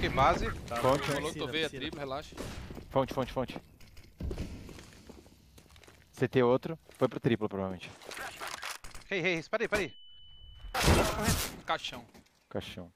Smoke base. Tá, Fonte. rolou, Piscina, tô relaxa. Fonte, fonte, fonte. CT outro. Foi pro triplo, provavelmente. Ei, hey, espera aí, espera aí. Caixão. Caixão.